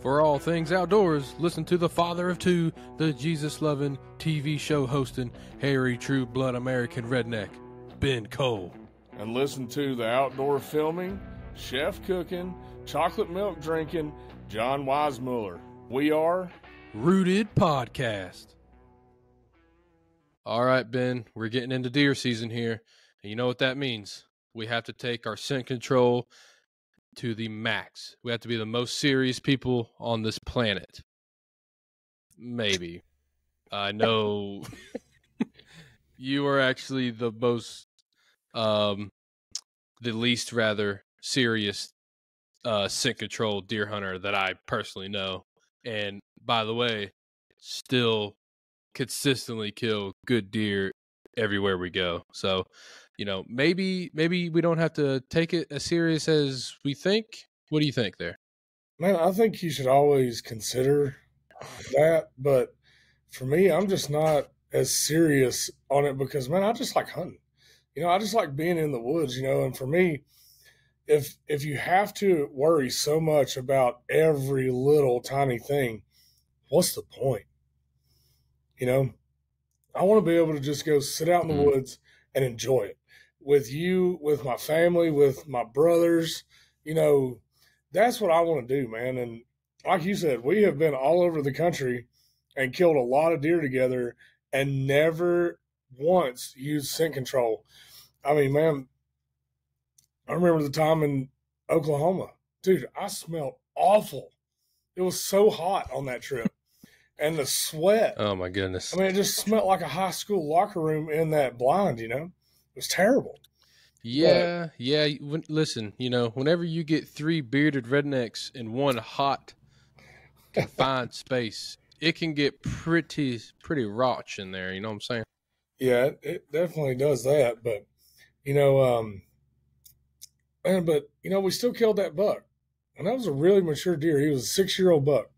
For all things outdoors, listen to the father of two, the Jesus loving TV show hosting, hairy true blood American redneck, Ben Cole. And listen to the outdoor filming, chef cooking, chocolate milk drinking, John Weismuller. We are Rooted Podcast. All right, Ben, we're getting into deer season here. And you know what that means? We have to take our scent control to the max. We have to be the most serious people on this planet. Maybe. I know you are actually the most um the least rather serious uh scent control deer hunter that I personally know. And by the way, still consistently kill good deer everywhere we go. So, you know, maybe maybe we don't have to take it as serious as we think. What do you think there? Man, I think you should always consider that, but for me, I'm just not as serious on it because man, I just like hunting. You know, I just like being in the woods, you know, and for me, if if you have to worry so much about every little tiny thing, what's the point? You know, I want to be able to just go sit out in the Mhm. woods and enjoy it with you, with my family, with my brothers. You know, that's what I want to do, man. And like you said, we have been all over the country and killed a lot of deer together and never once used scent control. I mean, man, I remember the time in Oklahoma, dude, I smelled awful. It was so hot on that trip. and the sweat. Oh my goodness. I mean, it just smelled like a high school locker room in that blind, you know? It was terrible. Yeah, yeah. When, listen, you know, whenever you get three bearded rednecks in one hot, confined space, it can get pretty, pretty rauch in there. You know what I'm saying? Yeah, it, it definitely does that. But, you know, um, man, but, you know, we still killed that buck. And that was a really mature deer. He was a six year old buck.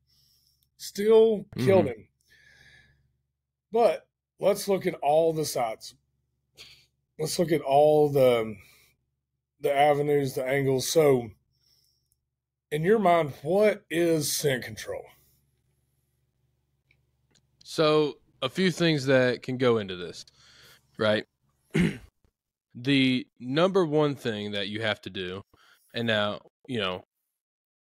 Still killed him. But let's look at all the sides. Let's look at all the the avenues, the angles. So, in your mind, what is scent control? So, a few things that can go into this, right? the number one thing that you have to do, and now, you know,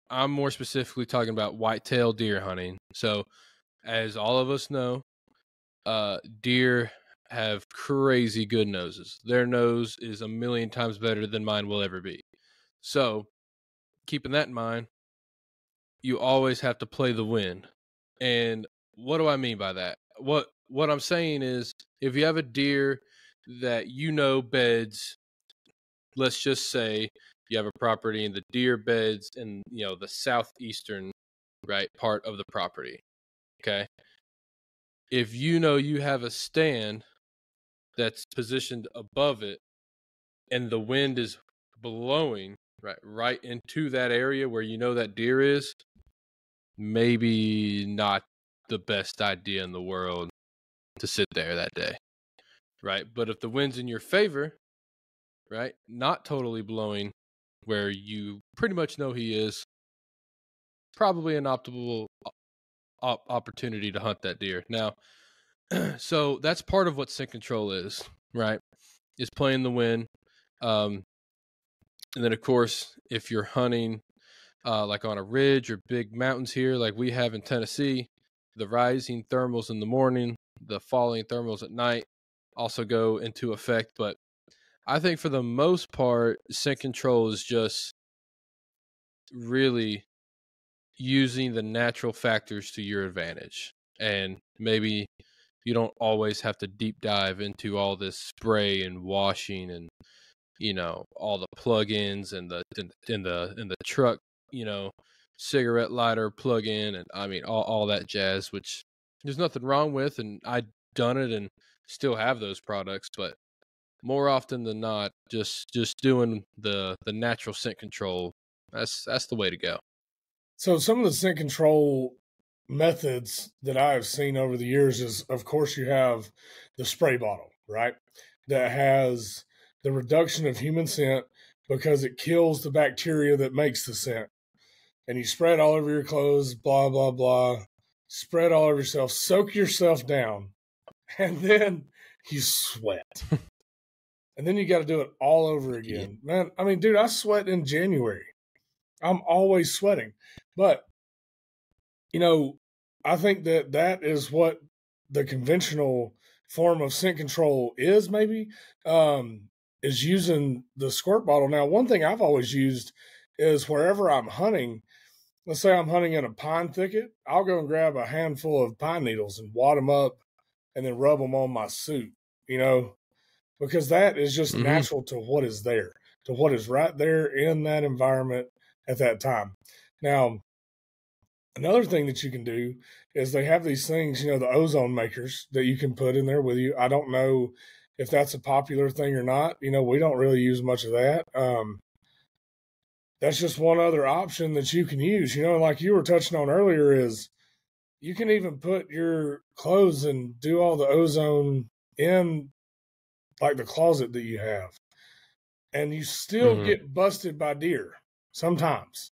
I'm more specifically talking about whitetail deer hunting. So, as all of us know, uh, deer have crazy good noses. Their nose is a million times better than mine will ever be. So, keeping that in mind, you always have to play the wind. And what do I mean by that? What what I'm saying is if you have a deer that you know beds, let's just say you have a property and the deer beds in you know the southeastern right part of the property. Okay. If you know you have a stand that's positioned above it and the wind is blowing right right into that area where you know that deer is, maybe not the best idea in the world to sit there that day. Right? But if the wind's in your favor, right? Not totally blowing where you pretty much know he is, probably an optimal op- opportunity to hunt that deer. Now, so that's part of what scent control is, right? Is playing the wind. Um, and then, of course, if you're hunting uh, like on a ridge or big mountains here, like we have in Tennessee, the rising thermals in the morning, the falling thermals at night also go into effect. But I think for the most part, scent control is just really using the natural factors to your advantage. And maybe you don't always have to deep dive into all this spray and washing and you know all the plugins and the in, the in the truck you know cigarette lighter plug-in and I mean all, all that jazz which there's nothing wrong with and I done it and still have those products but more often than not just just doing the the natural scent control that's that's the way to go. So some of the scent control methods that I have seen over the years is, of course, you have the spray bottle, right? That has the reduction of human scent because it kills the bacteria that makes the scent. and you spread all over your clothes, blah, blah, blah. Spread all over yourself, soak yourself down, and then you sweat. and then you got to do it all over again. Yeah. Man, I mean, dude, I sweat in January. I'm always sweating. But, you know, I think that that is what the conventional form of scent control is, maybe, um, is using the squirt bottle. Now, one thing I've always used is wherever I'm hunting, let's say I'm hunting in a pine thicket, I'll go and grab a handful of pine needles and wad them up and then rub them on my suit, you know, because that is just mm-hmm. natural to what is there, to what is right there in that environment at that time. Now, another thing that you can do is they have these things, you know, the ozone makers that you can put in there with you. I don't know if that's a popular thing or not. You know, we don't really use much of that. Um, that's just one other option that you can use. You know, like you were touching on earlier, is you can even put your clothes and do all the ozone in like the closet that you have, and you still mm-hmm. get busted by deer sometimes.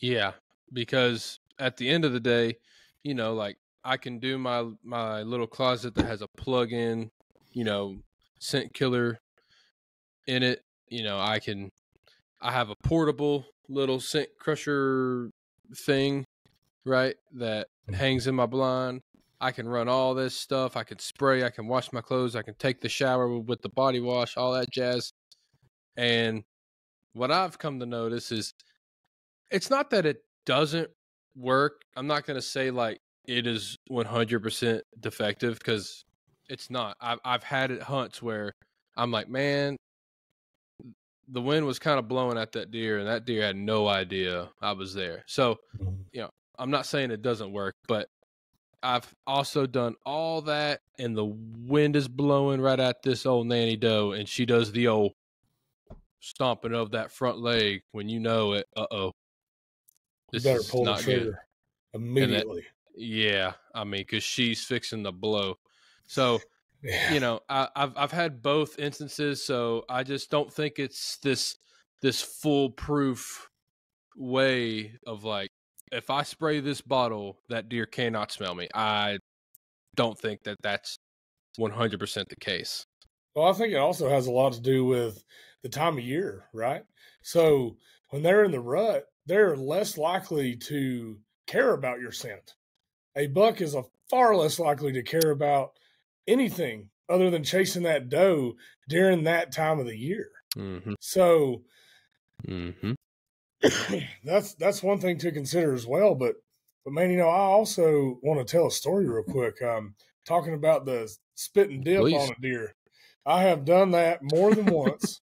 Yeah, because at the end of the day, you know, like I can do my my little closet that has a plug-in, you know, scent killer in it. You know, I can I have a portable little scent crusher thing, right? That mm-hmm. hangs in my blind. I can run all this stuff. I can spray. I can wash my clothes. I can take the shower with the body wash, all that jazz. And what I've come to notice is it's not that it doesn't work. I'm not going to say like it is 100% defective because it's not. I've, I've had it hunts where I'm like, man, the wind was kind of blowing at that deer, and that deer had no idea I was there. So, mm-hmm. you know, I'm not saying it doesn't work, but I've also done all that, and the wind is blowing right at this old nanny doe, and she does the old stomping of that front leg when you know it. Uh oh, this better pull the trigger good. immediately. That, yeah, I mean, because she's fixing the blow. So yeah. you know, I, have I've had both instances, so I just don't think it's this this foolproof way of like if I spray this bottle, that deer cannot smell me. I don't think that that's 100% the case. Well, I think it also has a lot to do with the time of year, right? So when they're in the rut, they're less likely to care about your scent. A buck is a far less likely to care about anything other than chasing that doe during that time of the year. Mm-hmm. So mm-hmm. that's that's one thing to consider as well. But but man, you know, I also want to tell a story real quick. Um, talking about the spit and dip Please. on a deer. I have done that more than once.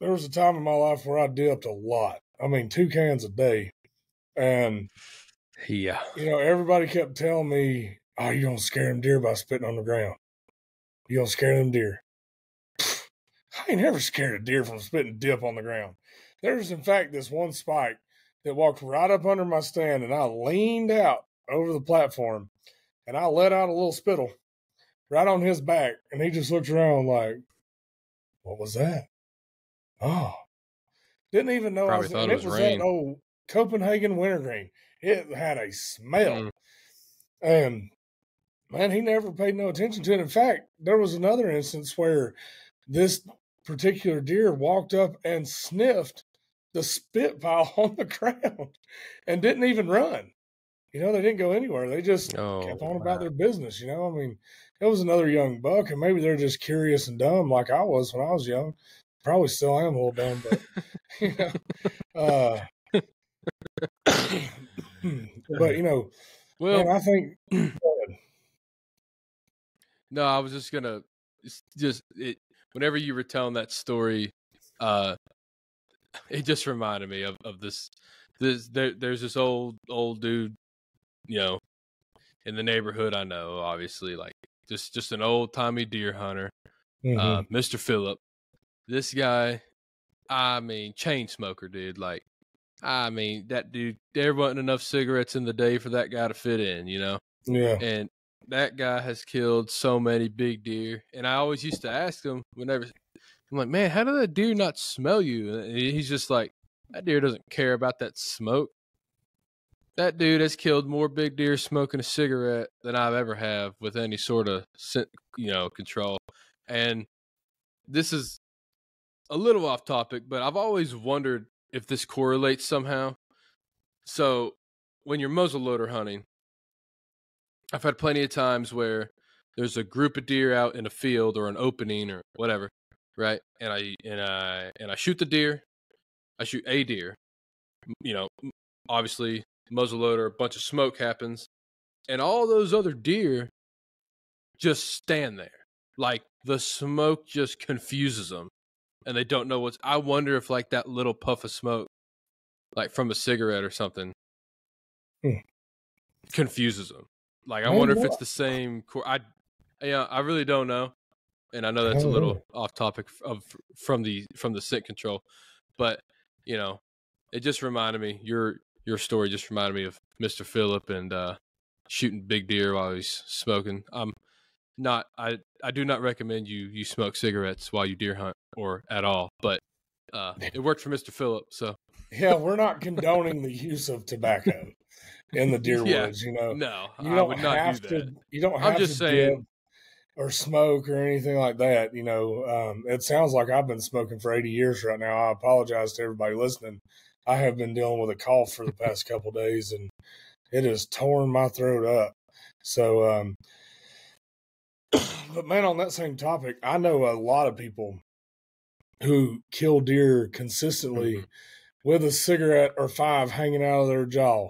There was a time in my life where I dipped a lot. I mean, two cans a day. And yeah, you know, everybody kept telling me Oh, you gonna scare them deer by spitting on the ground. You gonna scare them deer. I ain't never scared a deer from spitting dip on the ground. There's in fact this one spike that walked right up under my stand and I leaned out over the platform and I let out a little spittle right on his back and he just looked around like, What was that? Oh. Didn't even know Probably I was, and it was, was rain. that old Copenhagen wintergreen. It had a smell. Mm. And man, he never paid no attention to it. In fact, there was another instance where this particular deer walked up and sniffed the spit pile on the ground and didn't even run. You know, they didn't go anywhere. They just oh, kept on about their business. You know, I mean, it was another young buck, and maybe they're just curious and dumb like I was when I was young. Probably still I am a little dumb, but you know, uh, but you know, well, Man, I think No, I was just gonna just it. Whenever you were telling that story, uh, it just reminded me of of this. This there, there's this old old dude, you know, in the neighborhood. I know, obviously, like just just an old timey deer hunter, mm-hmm. uh, Mister Phillip. This guy, I mean, chain smoker, dude. Like, I mean, that dude. There wasn't enough cigarettes in the day for that guy to fit in, you know. Yeah. And that guy has killed so many big deer. And I always used to ask him whenever I'm like, man, how did that deer not smell you? And he's just like, that deer doesn't care about that smoke. That dude has killed more big deer smoking a cigarette than I've ever have with any sort of you know control. And this is a little off topic, but I've always wondered if this correlates somehow. So when you're muzzleloader hunting, I've had plenty of times where there's a group of deer out in a field or an opening or whatever, right? And I and I and I shoot the deer. I shoot a deer. You know, obviously muzzleloader, a bunch of smoke happens, and all those other deer just stand there. Like the smoke just confuses them, and they don't know what's. I wonder if like that little puff of smoke, like from a cigarette or something, hmm. confuses them. Like I, wonder if it's the same. I yeah, I really don't know, and I know that's a little off topic of from the from the scent control, but you know, it just reminded me your your story just reminded me of Mister Phillip and uh, shooting big deer while he's smoking. I'm not I I do not recommend you you smoke cigarettes while you deer hunt or at all, but uh, it worked for Mister Phillips, so yeah, we're not condoning the use of tobacco in the deer yeah, woods. You know, no, you don't have do to. You don't have I'm just to saying or smoke or anything like that. You know, um, it sounds like I've been smoking for 80 years right now. I apologize to everybody listening. I have been dealing with a cough for the past couple days and it has torn my throat up. So, um, but man, on that same topic, I know a lot of people who kill deer consistently mm-hmm. with a cigarette or five hanging out of their jaw.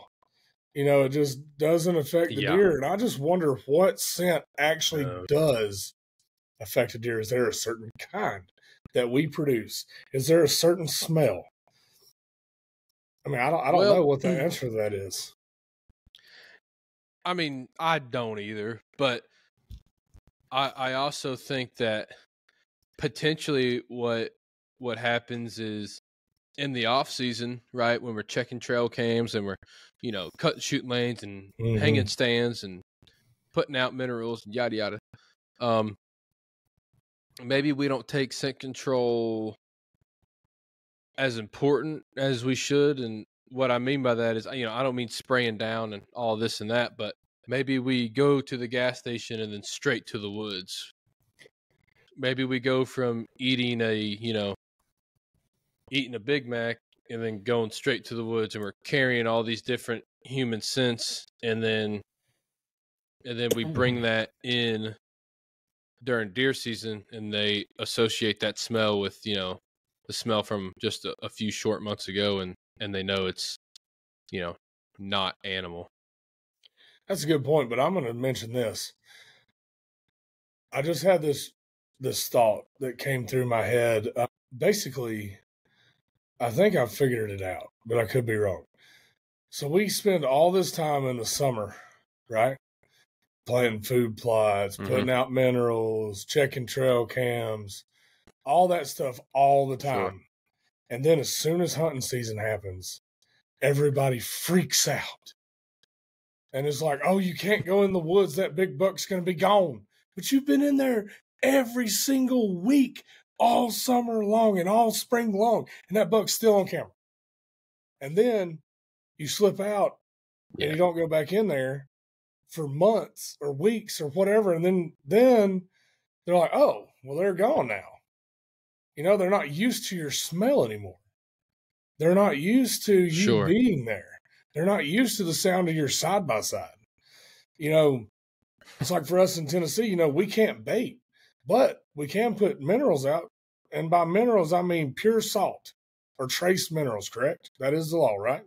You know, it just doesn't affect the yeah. deer. And I just wonder what scent actually uh, does affect a deer. Is there a certain kind that we produce? Is there a certain smell? I mean, I don't, I don't well, know what the answer to that is. I mean, I don't either, but I, I also think that potentially what what happens is in the off season, right, when we're checking trail cams and we're, you know, cutting shooting lanes and mm-hmm. hanging stands and putting out minerals and yada yada. Um, maybe we don't take scent control as important as we should, and what I mean by that is, you know, I don't mean spraying down and all this and that, but maybe we go to the gas station and then straight to the woods. Maybe we go from eating a, you know, eating a Big Mac and then going straight to the woods and we're carrying all these different human scents and then and then we bring mm. that in during deer season and they associate that smell with you know the smell from just a, a few short months ago and and they know it's you know not animal that's a good point but i'm going to mention this i just had this this thought that came through my head uh, basically I think I've figured it out, but I could be wrong. So we spend all this time in the summer, right? Planting food plots, mm-hmm. putting out minerals, checking trail cams, all that stuff all the time. Sure. And then as soon as hunting season happens, everybody freaks out. And it's like, oh, you can't go in the woods. That big buck's going to be gone. But you've been in there every single week all summer long and all spring long, and that buck's still on camera. And then you slip out yeah. and you don't go back in there for months or weeks or whatever, and then then they're like, oh, well, they're gone now. You know, they're not used to your smell anymore. They're not used to you sure. being there. They're not used to the sound of your side by side. You know, it's like for us in Tennessee, you know, we can't bait. But we can put minerals out. And by minerals, I mean pure salt or trace minerals, correct? That is the law, right?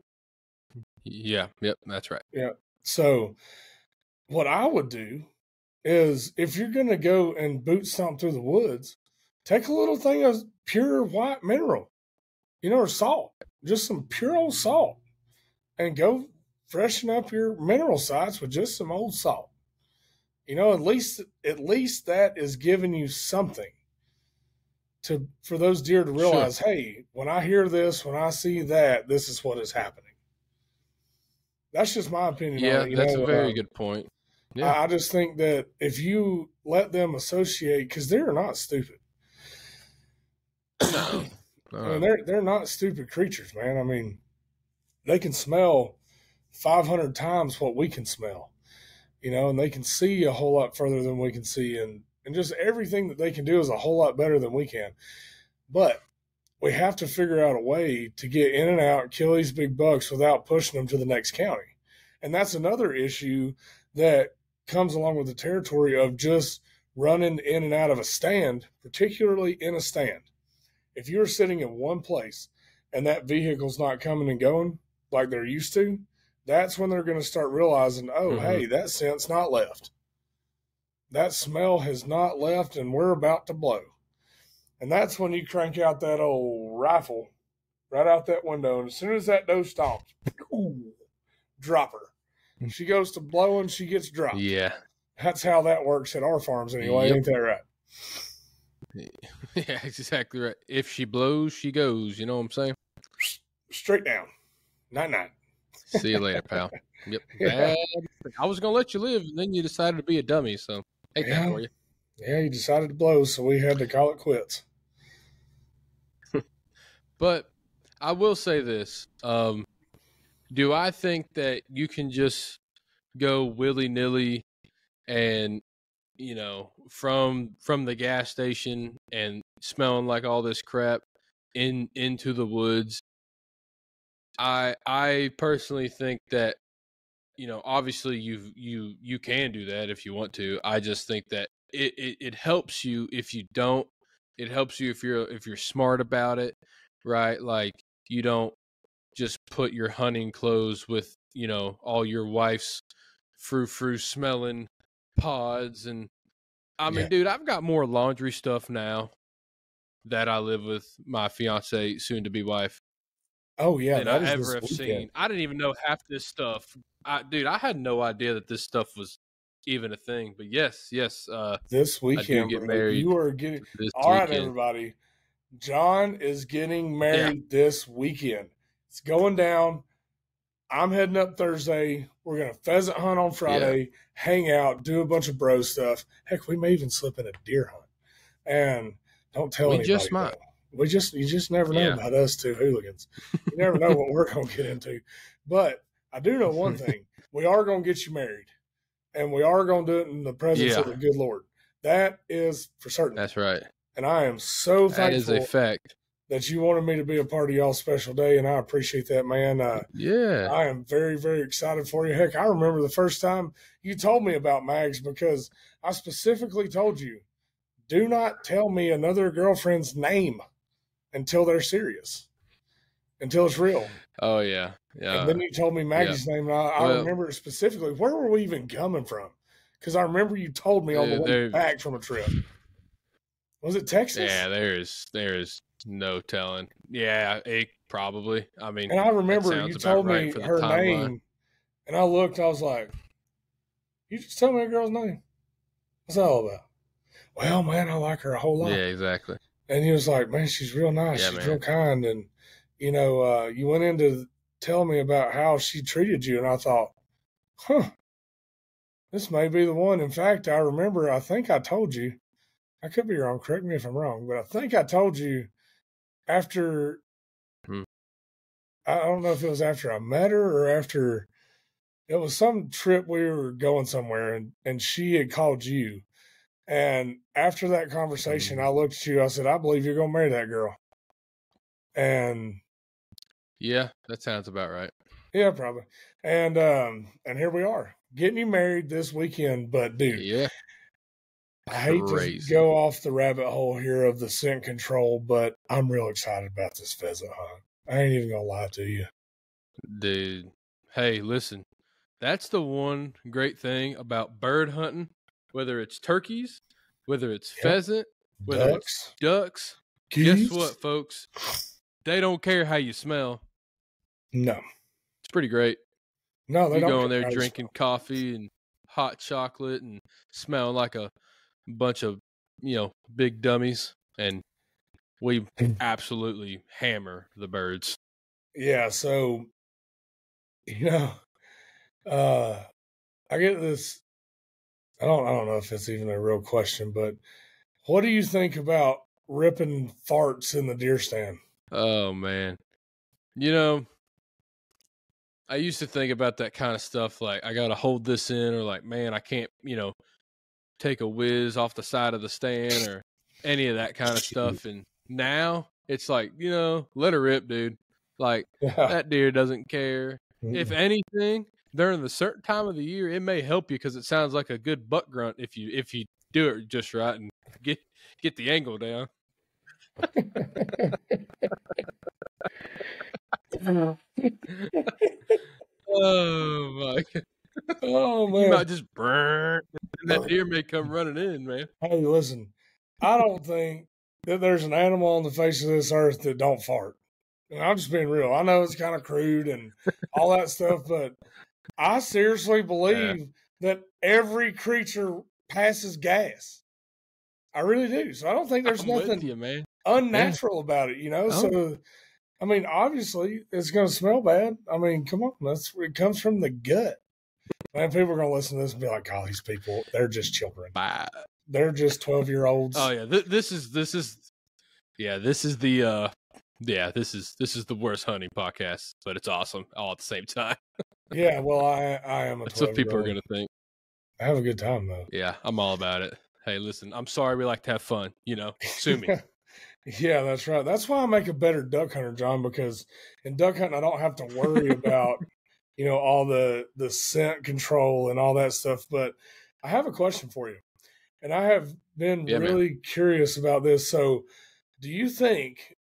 Yeah. Yep. That's right. Yeah. So, what I would do is if you're going to go and boot stomp through the woods, take a little thing of pure white mineral, you know, or salt, just some pure old salt, and go freshen up your mineral sites with just some old salt you know at least at least that is giving you something to for those deer to realize sure. hey when i hear this when i see that this is what is happening that's just my opinion yeah it, that's know? a very uh, good point yeah. I, I just think that if you let them associate because they're not stupid I Uh, mean, they're they're not stupid creatures, man. I mean, they can smell 500 times what we can smell, you know, and they can see a whole lot further than we can see, and and just everything that they can do is a whole lot better than we can. But we have to figure out a way to get in and out, kill these big bucks without pushing them to the next county, and that's another issue that comes along with the territory of just running in and out of a stand, particularly in a stand. If you're sitting in one place and that vehicle's not coming and going like they're used to, that's when they're going to start realizing, oh, Mhm. hey, that scent's not left. That smell has not left, and we're about to blow. And that's when you crank out that old rifle right out that window. And as soon as that doe stops, ooh, drop her. She goes to blow and she gets dropped. yeah, That's how that works at our farms anyway. Yep. Ain't that right? yeah, exactly right. If she blows, she goes. You know what I'm saying? Straight down. Night night. See you later, pal. Yep. Yeah. Bad. I was gonna let you live, and then you decided to be a dummy. So hate Yeah. that for you. Yeah, he decided to blow, so we had to call it quits. But I will say this: um, Do I think that you can just go willy nilly and you know from from the gas station and smelling like all this crap in into the woods? I I personally think that you know obviously you you you can do that if you want to. I just think that it, it it helps you if you don't. It helps you if you're if you're smart about it, right? Like you don't just put your hunting clothes with you know all your wife's frou frou smelling pods and I mean, Yeah. dude, I've got more laundry stuff now that I live with my fiance, soon to be wife, Oh yeah, that I is ever this have weekend. seen. I didn't even know half this stuff. I, dude, I had no idea that this stuff was even a thing. But yes, yes, uh, This weekend, get married you are getting all right, weekend. everybody. John is getting married this weekend. It's going down. I'm heading up Thursday. We're gonna pheasant hunt on Friday, hang out, do a bunch of bro stuff. Heck, we may even slip in a deer hunt. And don't tell We anybody. just might. though. We just you just never know Yeah. about us two hooligans. You never know what we're gonna get into. But I do know one thing: we are gonna get you married, and we are gonna do it in the presence of the good Lord. That is for certain. That's right. and I am so thankful. That is a fact. that you wanted me to be a part of y'all's special day, and I appreciate that, man. Uh, Yeah. I am very, very excited for you. Heck, I remember the first time you told me about Mags because I specifically told you, do not tell me another girlfriend's name until they're serious, until it's real. Oh yeah. Yeah. and then you told me Maggie's name, and I, I Well- remember it specifically. Where were we even coming from? Because I remember you told me on the way back from a trip. Was it Texas? Yeah, there's there's no telling. Yeah, it probably. I mean, And I remember you told right me her timeline. name, and I looked. I was like, "You just tell me a girl's name. What's that all about?" Well, man, I like her a whole lot. yeah, exactly. And he was like, "Man, she's real nice. Yeah, she's man. real kind." And you know, uh, you went in to tell me about how she treated you, and I thought, "Huh, this may be the one." In fact, I remember. I think I told you. I could be wrong. Correct me if I'm wrong, but I think I told you after. Hmm. I don't know if it was after I met her or after. It was some trip we were going somewhere, and and she had called you. And after that conversation, Mhm. I looked at you. I said, "I believe you're gonna marry that girl." And Yeah, that sounds about right. yeah, probably. And um, and here we are, getting you married this weekend. But dude, Yeah. I hate to go off the rabbit hole here of the scent control, but I'm real excited about this pheasant hunt. I ain't even gonna lie to you. Dude. Hey, listen. That's the one great thing about bird hunting, whether it's turkeys, whether it's Yep. pheasant, whether it's Ducks, ducks. geese. Guess what, folks? They don't care how you smell. No, It's pretty great. no, they you don't go in there drinking coffee and hot chocolate and smelling like a bunch of you know big dummies and we absolutely hammer the birds Yeah, so you know, uh I get this I don't I don't know if it's even a real question, but what do you think about ripping farts in the deer stand? Oh man. You know, I used to think about that kind of stuff like I got to hold this in or like man, I can't, you know, take a whiz off the side of the stand or any of that kind of stuff and now it's like, you know, let her rip, dude. Like Yeah. that deer doesn't care. If Mm. anything, during the certain time of the year, it may help you because it sounds like a good butt grunt if you if you do it just right and get get the angle down. Oh, oh my! God. oh You man. might just burn, and that deer may come running in, man. Hey, listen, I don't think that there's an animal on the face of this earth that don't fart. And I'm just being real. I know it's kind of crude and all that stuff, but I seriously believe that every creature passes gas. I really do. So I don't think there's I'm nothing you, unnatural about it, you know? Oh. So, I mean, obviously it's going to smell bad. I mean, come on. That's it comes from the gut. Man, people are going to listen to this and be like, oh, these people, they're just children Bye. they're just 12 year olds. Oh yeah, th- this is this is yeah, this is the uh yeah, this is this is the worst hunting podcast, but it's awesome all at the same time. yeah. Well, I, I am a That's what people are gonna think. I have a good time though. Yeah, I'm all about it. Hey, listen, I'm sorry we like to have fun. You know, sue me. yeah, that's right. That's why I make a better duck hunter, John, because in duck hunting, I don't have to worry about, you know, all the, the scent control and all that stuff. But I have a question for you. And I have been Yeah, man. really curious about this. So, do you think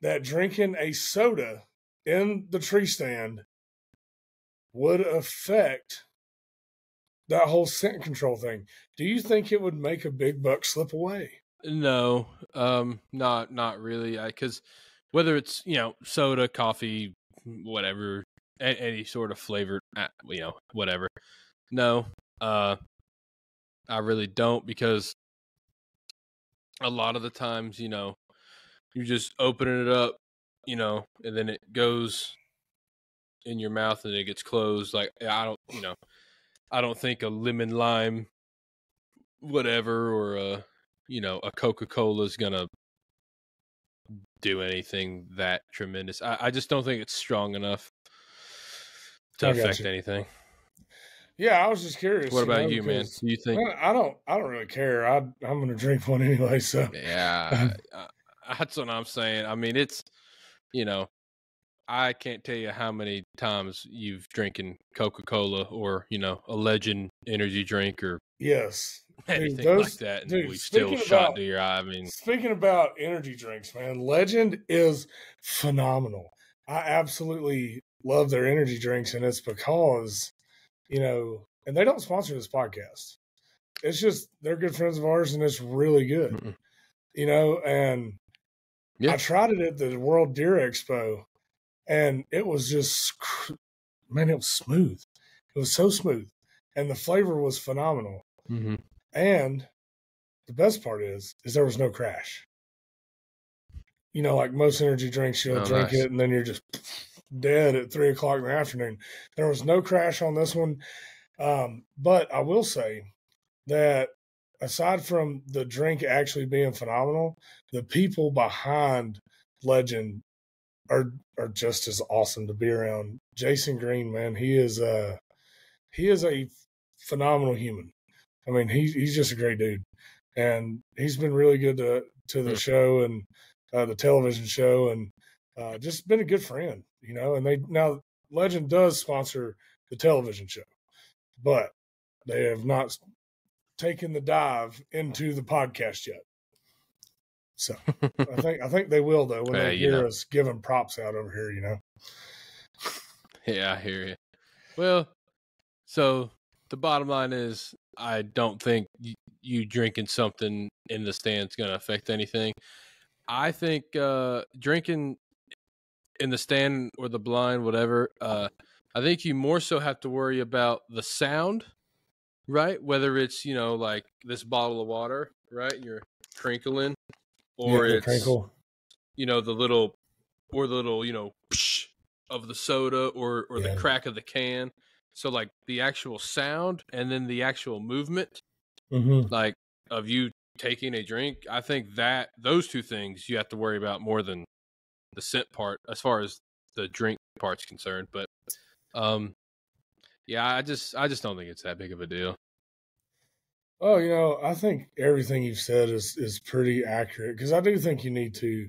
that drinking a soda in the tree stand would affect that whole scent control thing? Do you think it would make a big buck slip away? No, um, not not really. Because whether it's you know soda, coffee, whatever, a- any sort of flavored, uh, you know, whatever. No, uh, I really don't because a lot of the times, you know, you're just opening it up, you know, and then it goes in your mouth and it gets closed. Like eh, I don't, you know, I don't think a lemon lime, whatever, or a you know a Coca Cola is gonna do anything that tremendous. I, I just don't think it's strong enough to I affect anything. Yeah, I was just curious. What about know, you, man? Do you think? I don't. I don't really care. I, I'm going to drink one anyway. So Yeah, I- uh, that's what I'm saying. I mean, it's you know, I can't tell you how many times you've drinking Coca Cola or you know a Legend energy drink or yes, anything like those- that, and dude, we still speaking shot about- to your eye. I mean, Speaking about energy drinks, man, Legend is phenomenal. I absolutely love their energy drinks, and it's because, you know, and they don't sponsor this podcast. It's just they're good friends of ours, and it's really good, Mm-mm. you know. And Yeah. I tried it at the World Deer Expo, and it was just, man, it was smooth. It was so smooth, and the flavor was phenomenal. mhm. And the best part is, is there was no crash. You know, like most energy drinks, you'll Oh, drink nice. it and then you're just dead at three o'clock in the afternoon. There was no crash on this one. Um, but I will say that aside from the drink actually being phenomenal, the people behind Legend are are just as awesome to be around. Jason Green, man, he is uh he is a phenomenal human. I mean, he's he's just a great dude, and he's been really good to to the Hmm. show and uh, the television show, and uh, just been a good friend, you know. And they now Legend does sponsor the television show, but they have not taken the dive into the podcast yet. So I think I think they will though when Yeah, they you hear know. us giving props out over here, you know. Yeah, I hear you. Well, so the bottom line is, I don't think y- you drinking something in the stands going to affect anything. I think uh, drinking in the stand or the blind, whatever. Uh, I think you more so have to worry about the sound, right? Whether it's you know like this bottle of water, right? You're crinkling, or Yeah, it's crinkle. you know the little or the little you know psh of the soda or or Yeah. the crack of the can so like the actual sound and then the actual movement Mm-hmm. like of you taking a drink i think that those two things you have to worry about more than the scent part as far as the drink part's concerned. But um, yeah, I just I just don't think it's that big of a deal. Oh, you know, I think everything you've said is is pretty accurate because I do think you need to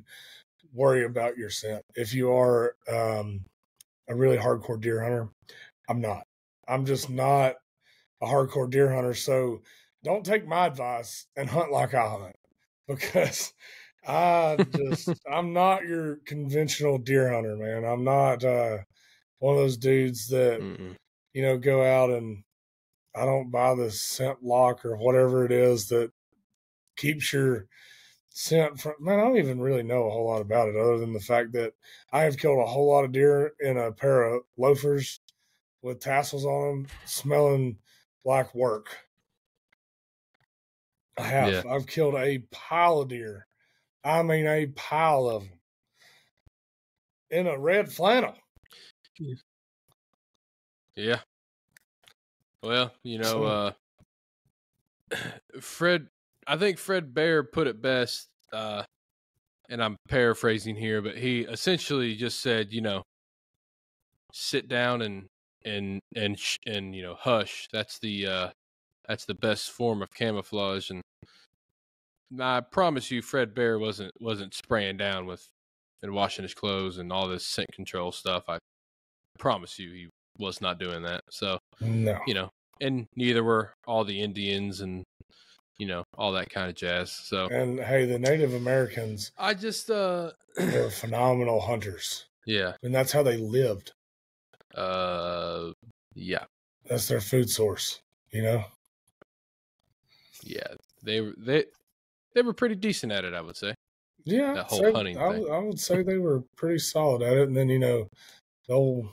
worry about your scent. If you are um, a really hardcore deer hunter, I'm not. I'm just not a hardcore deer hunter. So don't take my advice and hunt like I hunt because I just I'm not your conventional deer hunter, man. I'm not uh, one of those dudes that Mm-mm. You know go out and I don't buy the ScentLok or whatever it is that keeps your scent from. Man, I don't even really know a whole lot about it other than the fact that I have killed a whole lot of deer in a pair of loafers with tassels on them, smelling like work. I have. Yeah. I've killed a pile of deer. I mean, a pile of them in a red flannel. Hmm. Yeah. Well, you know, uh Fred I think Fred Bear put it best, uh and I'm paraphrasing here, but he essentially just said, you know, sit down and and and sh- and you know, hush. That's the uh that's the best form of camouflage and I promise you Fred Bear wasn't wasn't spraying down with and washing his clothes and all this scent control stuff. I promise you he was not doing that. So, No. you know, and neither were all the Indians and you know all that kind of jazz. So And hey, the Native Americans I just uh, they're phenomenal hunters. yeah And that's how they lived. uh yeah That's their food source, you know? yeah they were they they were pretty decent at it I would say. Yeah. That I'd whole say- hunting I, thing. I would say they were pretty solid at it. And then, you know, the old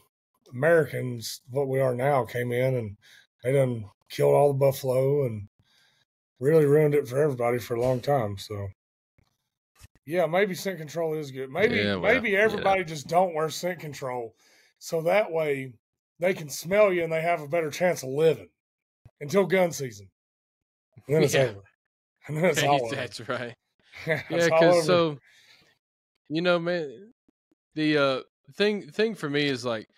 Americans, what we are now, came in and they done killed all the buffalo and really ruined it for everybody for a long time. So, yeah, maybe scent control is good. Maybe, Yeah, well, maybe yeah. everybody just don't wear scent control. So that way they can smell you and they have a better chance of living until gun season. And then it's Yeah. over. And then it's all over. That's right. Yeah because so you know man the uh thing thing for me is like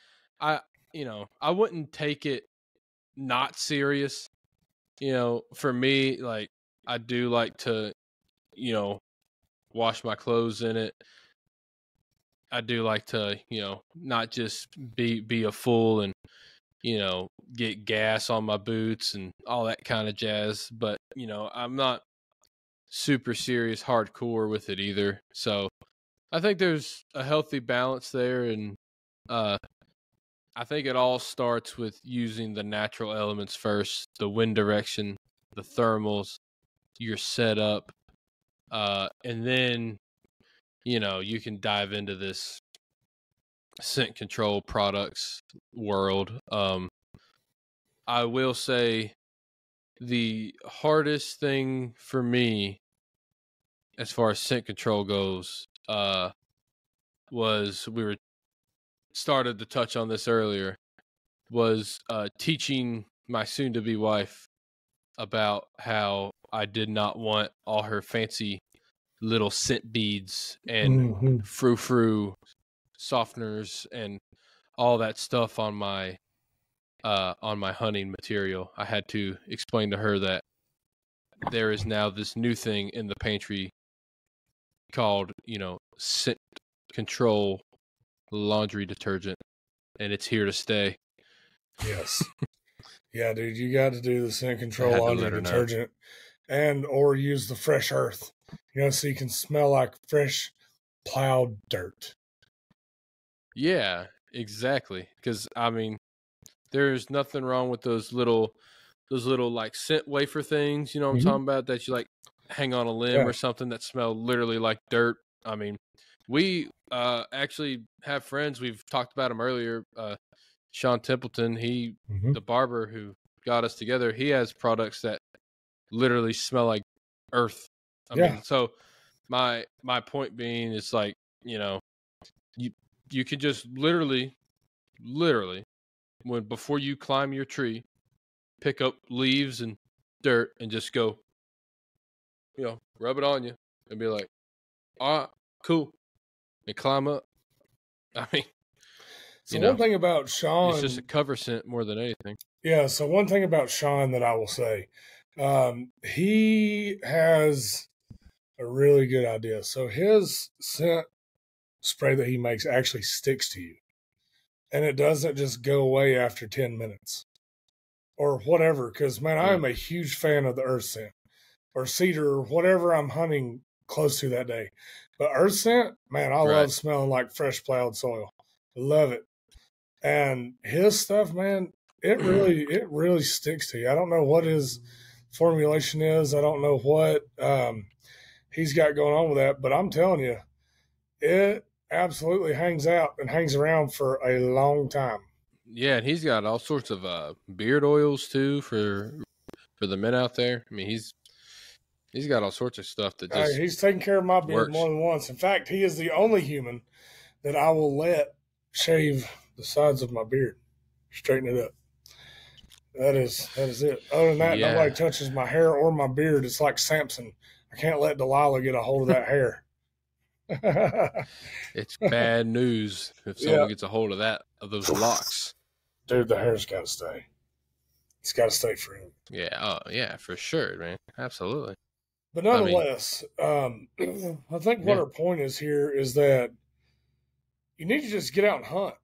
i you know i wouldn't take it not serious you know for me like i do like to you know wash my clothes in it i do like to you know not just be be a fool and you know get gas on my boots and all that kind of jazz but you know i'm not super serious hardcore with it either. So I think there's a healthy balance there and uh I think it all starts with using the natural elements first, the wind direction, the thermals, your setup, uh and then you know, you can dive into this scent control products world. Um I will say the hardest thing for me as far as scent control goes uh was we were started to touch on this earlier was uh teaching my soon to be wife about how I did not want all her fancy little scent beads and Mhm. frou frou softeners and all that stuff on my uh on my hunting material. I had to explain to her that there is now this new thing in the pantry called, you know, scent control laundry detergent and it's here to stay. Yes. yeah, dude, you got to do the scent control laundry her know. detergent and or use the fresh earth. You know, so you can smell like fresh plowed dirt. Yeah, exactly. Because I mean, there's nothing wrong with those little, those little like scent wafer things. You know what I'm Mhm. talking about? That you like hang on a limb Yeah. or something that smell literally like dirt. I mean, we uh actually have friends. We've talked about him earlier. Uh, Sean Templeton. He, Mhm. the barber who got us together. He has products that literally smell like earth. I Yeah. mean, so my my point being is like you know you you can just literally literally when before you climb your tree pick up leaves and dirt and just go you know rub it on you and be like all right cool and climb up. I mean, So you one know, thing about Sean, it's just a cover scent more than anything. yeah. So one thing about Sean that I will say, um, he has a really good idea. So his scent spray that he makes actually sticks to you, and it doesn't just go away after ten minutes or whatever. Because man, I am a huge fan of the earth scent or cedar or whatever I'm hunting close to that day. But earth scent, man, I Right. love smelling like fresh plowed soil. Love it. And his stuff, man, it really it really sticks to you. I don't know what his formulation is. I don't know what um, he's got going on with that, but I'm telling you, it absolutely hangs out and hangs around for a long time. Yeah, and he's got all sorts of uh, beard oils too for for the men out there. I mean, he's he's got all sorts of stuff that just he's taken care of my beard works. more than once. In fact, he is the only human that I will let shave the sides of my beard, straighten it up. That is that is it. Other than that, Yeah. nobody touches my hair or my beard. It's like Samson. I can't let Delilah get a hold of that hair. it's bad news if someone Yeah. gets a hold of that of those locks. Dude, the hair's got to stay. It's got to stay for him. Yeah, oh yeah, for sure, man, absolutely. But I mean- nonetheless, um, I think what Yeah. our point is here is that you need to just get out and hunt.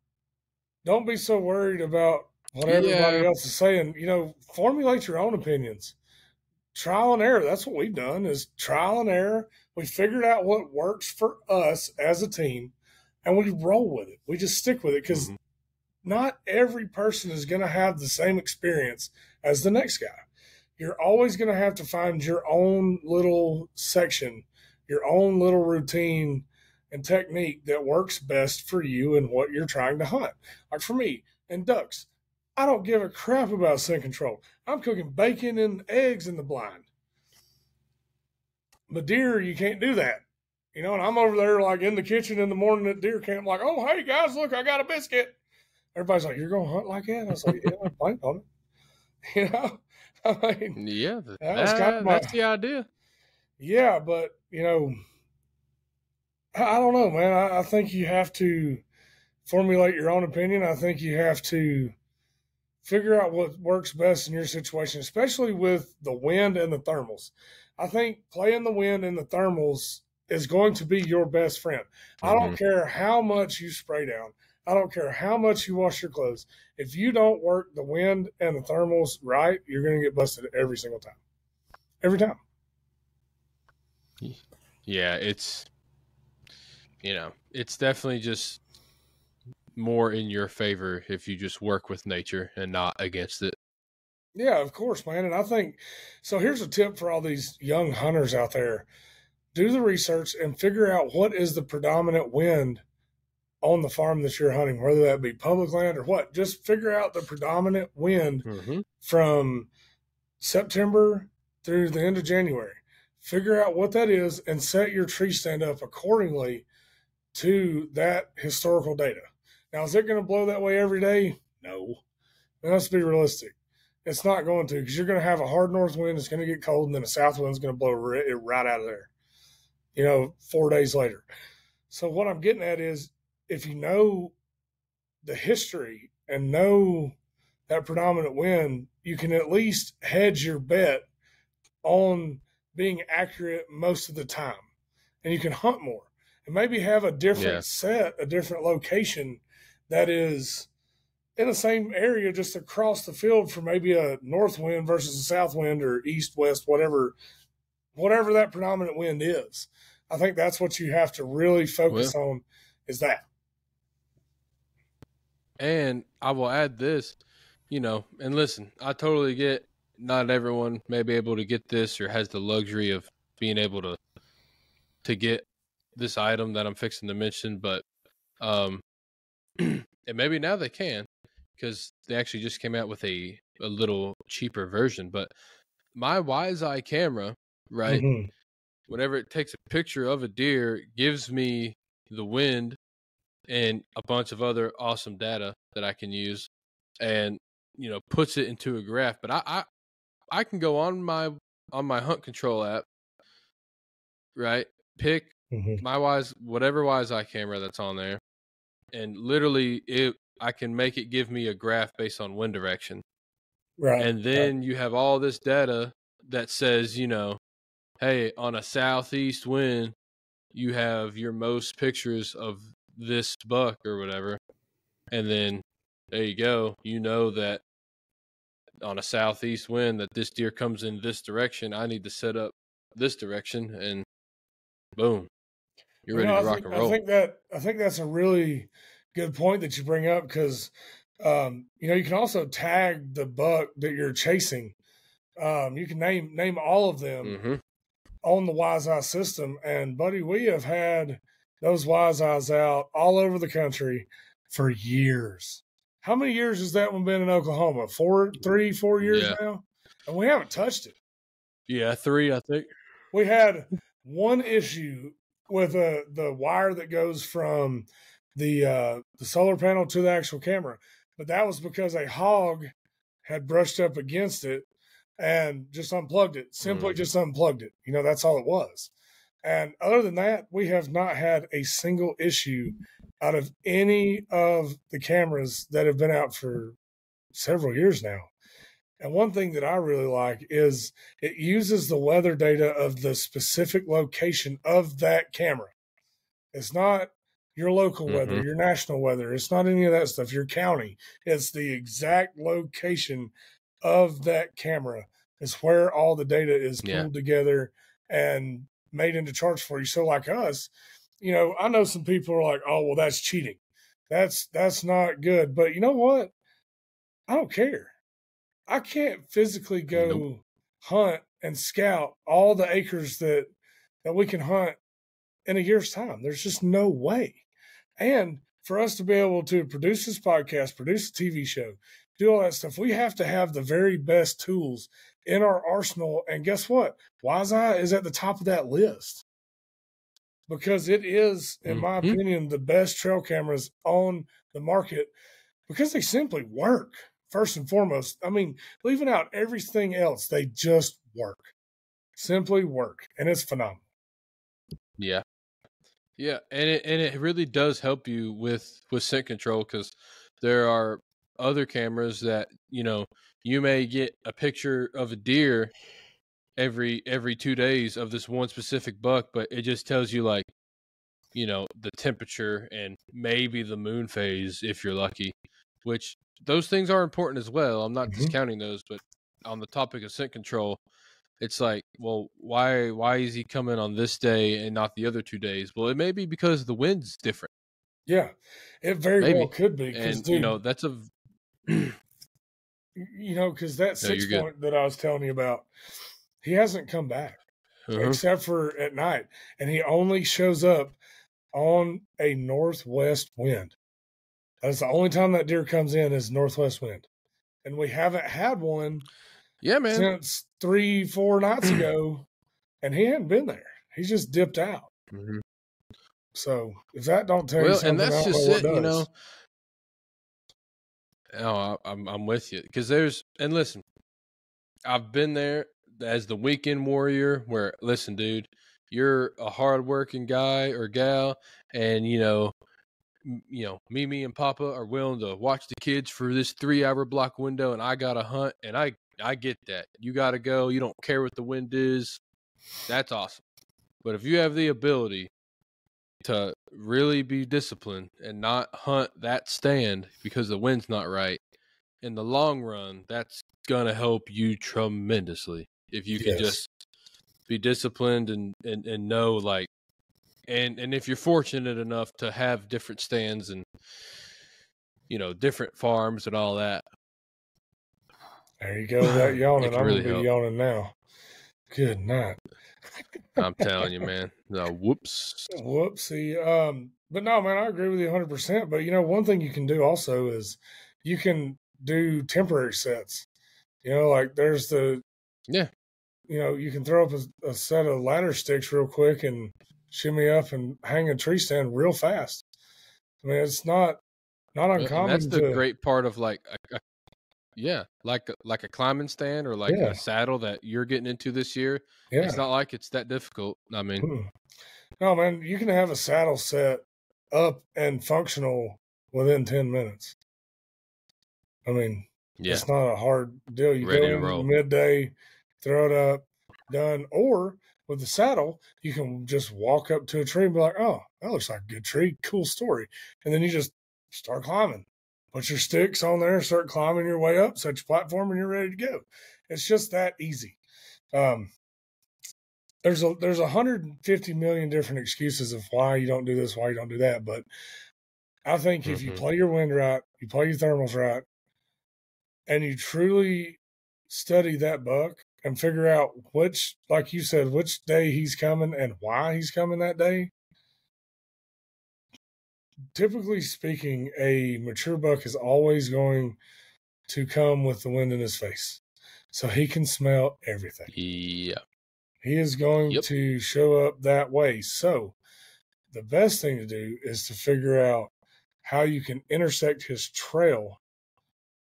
Don't be so worried about what everybody Yeah. else is saying. You know, formulate your own opinions. Trial and error. That's what we've done is trial and error. We figured out what works for us as a team and we roll with it. We just stick with it because Mhm. not every person is going to have the same experience as the next guy. You're always going to have to find your own little section, your own little routine and technique that works best for you and what you're trying to hunt. Like for me and ducks, I don't give a crap about scent control. I'm cooking bacon and eggs in the blind. But deer, you can't do that. You know, and I'm over there like in the kitchen in the morning at deer camp, like, oh, hey guys, look, I got a biscuit. Everybody's like, you're going to hunt like that? I was like, yeah, I plan on it. You know, I mean, Yeah, th- That was kind of my- that's the idea. yeah, but you know, I, I don't know, man. I, I think you have to formulate your own opinion. I think you have to figure out what works best in your situation, especially with the wind and the thermals. I think playing the wind and the thermals is going to be your best friend. I don't mm-hmm. care how much you spray down. I don't care how much you wash your clothes. If you don't work the wind and the thermals right, you're going to get busted every single time. Every time. Yeah, it's you know, it's definitely just more in your favor if you just work with nature and not against it. Yeah, of course, man. And I think so. Here's a tip for all these young hunters out there do the research and figure out what is the predominant wind on the farm that you're hunting, whether that be public land or what. Just figure out the predominant wind Mm-hmm. from September through the end of January. Figure out what that is and set your tree stand up accordingly to that historical data. Now, is it going to blow that way every day? No. Let's be realistic. It's not going to because you're going to have a hard north wind. It's going to get cold, and then a south wind's going to blow it right out of there. You know, four days later. So what I'm getting at is, if you know the history and know that predominant wind, you can at least hedge your bet on being accurate most of the time, and you can hunt more and maybe have a different Yeah. set, a different location that is in the same area just across the field for maybe a north wind versus a south wind or east west whatever whatever that predominant wind is i think that's what you have to really focus on is that And I will add this, you know, and listen, I totally get not everyone may be able to get this or has the luxury of being able to to get this item that I'm fixing to mention, but um and maybe now they can because they actually just came out with a a little cheaper version, but my Wise Eye camera, right? Mhm. whenever it takes a picture of a deer, gives me the wind and a bunch of other awesome data that I can use, and you know puts it into a graph. But I I, I can go on my on my hunt control app, right? Pick Mhm. my wise whatever wise eye camera that's on there, and literally it I can make it give me a graph based on wind direction, Right. and then you have all this data that says you know, hey, on a southeast wind, you have your most pictures of this buck or whatever, and then there you go. You know that on a southeast wind that this deer comes in this direction. I need to set up this direction, and boom, you're You ready know, to rock think, and roll. I think that I think that's a really good point that you bring up because um, you know you can also tag the buck that you're chasing. Um, you can name name all of them hmm on the Wise Eye system, and buddy, we have had those Wise Eyes out all over the country for years. How many years has that one been in Oklahoma? Four, three, four years Yeah. now, and we haven't touched it. Yeah, three, I think. we had one issue with uh, the wire that goes from the uh, the solar panel to the actual camera, but that was because a hog had brushed up against it and just unplugged it. Simply Mm. just unplugged it. You know, that's all it was. And other than that, we have not had a single issue out of any of the cameras that have been out for several years now. And one thing that I really like is it uses the weather data of the specific location of that camera. It's not your local weather, Mhm. your national weather. It's not any of that stuff, your county. It's the exact location of that camera. It's where all the data is pulled Yeah. together and made into charts for you. So like us, you know, I know some people are like, "Oh, well that's cheating. That's that's not good." But you know what? I don't care. I can't physically go Nope. hunt and scout all the acres that that we can hunt in a year's time. There's just no way. And for us to be able to produce this podcast, produce a TV show, do all that stuff, we have to have the very best tools in our arsenal. And guess what? Wise Eye is at the top of that list because it is, in my Mhm. opinion, the best trail cameras on the market because they simply work. First and foremost, I mean, leaving out everything else, they just work. Simply work, and it's phenomenal. Yeah, yeah, and it and it really does help you with with scent control because there are other cameras that you know you may get a picture of a deer every every two days of this one specific buck, but it just tells you like you know the temperature and maybe the moon phase if you're lucky, which those things are important as well. I'm not Mhm. discounting those, but on the topic of scent control, it's like, well, why why is he coming on this day and not the other two days? Well, it may be because the wind's different, Yeah, it very Maybe. well could be and dude, you know that's a you know, because that six good. point that I was telling you about, he hasn't come back Uh-huh. except for at night, and he only shows up on a northwest wind. That's the only time that deer comes in is northwest wind, and we haven't had one yeah, man. since three, four nights ago, and he hadn't been there. He just dipped out. Mhm. So if that don't tell you something, and that's just it, you know. Oh, I- I'm I'm with you because there's and listen, I've been there as the weekend warrior. Where listen, dude, you're a hardworking guy or gal, and you know, m- you know, Mimi and Papa are willing to watch the kids for this three hour block window, and I got to hunt, and I I get that. You got to go. You don't care what the wind is. That's awesome. But if you have the ability to really be disciplined and not hunt that stand because the wind's not right, in the long run, that's gonna help you tremendously. If you can Yes. just be disciplined and, and, and know like and and if you're fortunate enough to have different stands and you know different farms and all that There you go. That yawning. I'm really gonna be help. yawning now. Good night. I'm telling you man no whoops Whoopsie. Um, but no, man, I agree with you 100. percent But you know, one thing you can do also is you can do temporary sets. You know, like there's the Yeah. You know, you can throw up a, a set of ladder sticks real quick and shimmy up and hang a tree stand real fast. I mean, it's not not Yeah, and uncommon. that's the to, great part of like a, a, yeah like like a climbing stand or like Yeah. a saddle that you're getting into this year Yeah. it's not like it's that difficult i mean Mm. No, man, you can have a saddle set up and functional within 10 minutes. I mean, Yeah. it's not a hard deal. You Ready go in midday, throw it up, done. Or with the saddle, you can just walk up to a tree and be like, oh, that looks like a good tree. Cool story. And then you just start climbing. Put your sticks on there, start climbing your way up, set your platform, and you're ready to go. It's just that easy. Um, there's a there's 150 million different excuses of why you don't do this, why you don't do that. But I think if you Mhm. play your wind right, you play your thermals right, and you truly study that buck and figure out which, like you said, which day he's coming and why he's coming that day. Typically speaking, a mature buck is always going to come with the wind in his face. So he can smell everything. Yeah. He is going Yep. to show up that way. So the best thing to do is to figure out how you can intersect his trail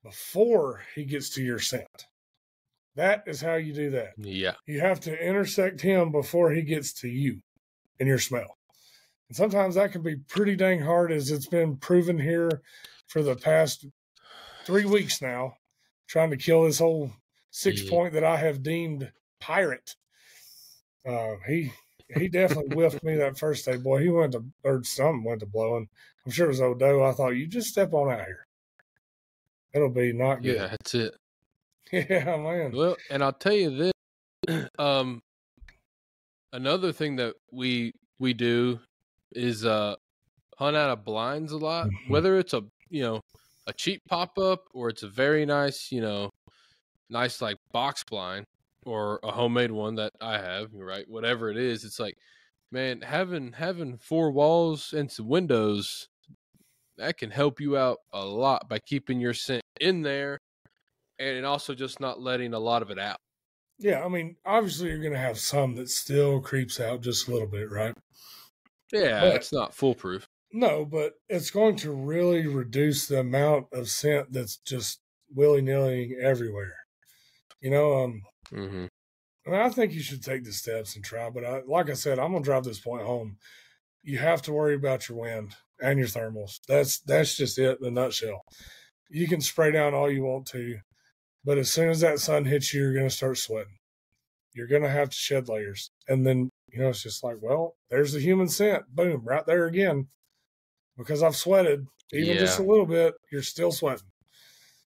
before he gets to your scent. That is how you do that. Yeah. You have to intersect him before he gets to you and your smell. And sometimes that can be pretty dang hard, as it's been proven here for the past three weeks now, trying to kill this whole six Yeah. point that I have deemed pirate. Uh, he he definitely whiffed me that first day, boy. He went to or something went to blowing. I'm sure it was old Odo. I thought you just step on out here. It'll be not good. Yeah. That's it. Yeah, man. Well, and I'll tell you this. Um, another thing that we we do is uh hunt out of blinds a lot. Mhm. Whether it's a you know a cheap pop up or it's a very nice you know nice like box blind or a homemade one that I have. Right, whatever it is, it's like man having having four walls and some windows that can help you out a lot by keeping your scent in there and also just not letting a lot of it out. Yeah, I mean, obviously you're gonna have some that still creeps out just a little bit, right? Yeah, But- it's not foolproof. No, but it's going to really reduce the amount of scent that's just willy nilly everywhere. You know, um, Mm-hmm. I mean, I think you should take the steps and try. But I, like I said, I'm gonna drive this point home. You have to worry about your wind and your thermals. That's that's just it in a nutshell. You can spray down all you want to, but as soon as that sun hits you, you're gonna start sweating. You're gonna have to shed layers, and then you know it's just like, well, there's the human scent. Boom, right there again. Because I've sweated even just a little bit, you're still sweating.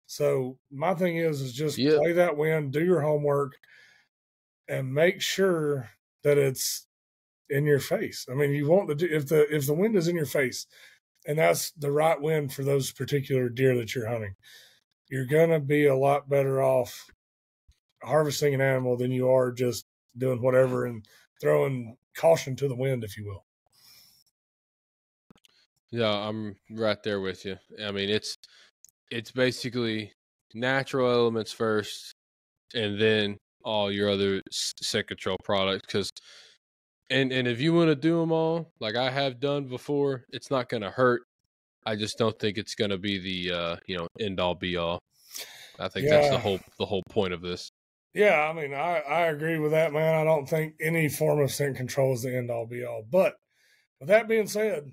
So my thing is, is just Yep. play that wind, do your homework, and make sure that it's in your face. I mean, you want the if the if the wind is in your face, and that's the right wind for those particular deer that you're hunting, you're gonna be a lot better off harvesting an animal than you are just doing whatever and throwing caution to the wind, if you will. Yeah, I'm right there with you. I mean, it's it's basically natural elements first, and then all your other scent control products. Because, and and if you want to do them all, like I have done before, it's not going to hurt. I just don't think it's going to be the uh, you know end all be all. I think that's the whole the whole point of this. Yeah, I mean, I, I agree with that, man. I don't think any form of scent control is the end all be all. But with that being said,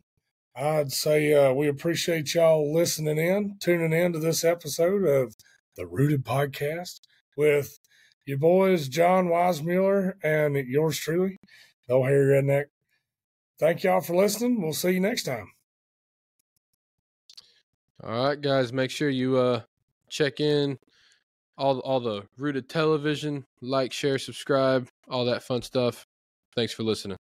I'd say uh, we appreciate y'all listening in, tuning in to this episode of the Rooted Podcast with your boys, John Weismuller and yours truly, No Harry Redneck. Thank y'all for listening. We'll see you next time. All right, guys, make sure you uh check in all all the rooted television, like, share, subscribe, all that fun stuff. Thanks for listening.